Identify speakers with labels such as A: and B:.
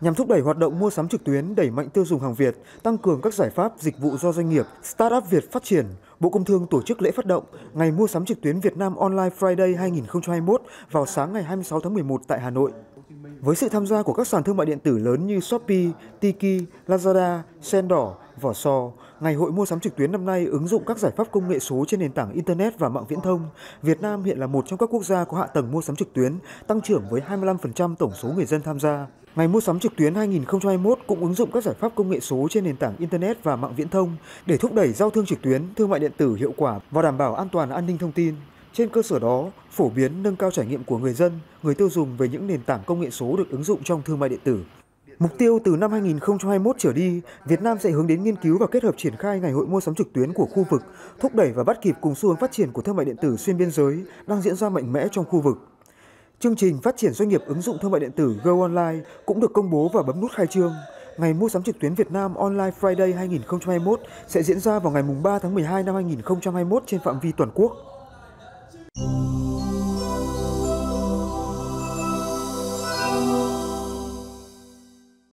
A: Nhằm thúc đẩy hoạt động mua sắm trực tuyến, đẩy mạnh tiêu dùng hàng Việt, tăng cường các giải pháp dịch vụ do doanh nghiệp, Startup Việt phát triển, Bộ Công Thương tổ chức lễ phát động Ngày mua sắm trực tuyến Việt Nam Online Friday 2021 vào sáng ngày 26 tháng 11 tại Hà Nội. Với sự tham gia của các sàn thương mại điện tử lớn như Shopee, Tiki, Lazada, Sendor, Vỏ Sò, Ngày hội mua sắm trực tuyến năm nay ứng dụng các giải pháp công nghệ số trên nền tảng Internet và mạng viễn thông. Việt Nam hiện là một trong các quốc gia có hạ tầng mua sắm trực tuyến, tăng trưởng với 25% tổng số người dân tham gia. Ngày mua sắm trực tuyến 2021 cũng ứng dụng các giải pháp công nghệ số trên nền tảng Internet và mạng viễn thông để thúc đẩy giao thương trực tuyến, thương mại điện tử hiệu quả và đảm bảo an toàn an ninh thông tin. Trên cơ sở đó, phổ biến nâng cao trải nghiệm của người dân, người tiêu dùng về những nền tảng công nghệ số được ứng dụng trong thương mại điện tử. Mục tiêu từ năm 2021 trở đi, Việt Nam sẽ hướng đến nghiên cứu và kết hợp triển khai ngày hội mua sắm trực tuyến của khu vực, thúc đẩy và bắt kịp cùng xu hướng phát triển của thương mại điện tử xuyên biên giới đang diễn ra mạnh mẽ trong khu vực. Chương trình phát triển doanh nghiệp ứng dụng thương mại điện tử Go Online cũng được công bố và bấm nút khai trương. Ngày mua sắm trực tuyến Việt Nam Online Friday 2021 sẽ diễn ra vào ngày 3 tháng 12 năm 2021 trên phạm vi toàn quốc.